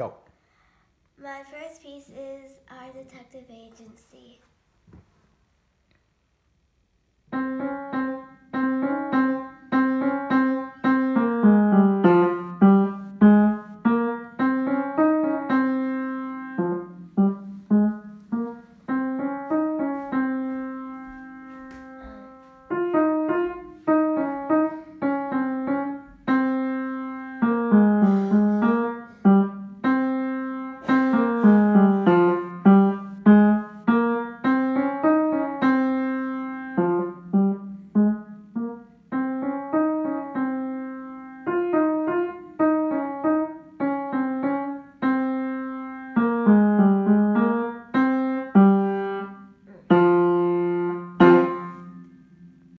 Go. My first piece is Our Detective Agency.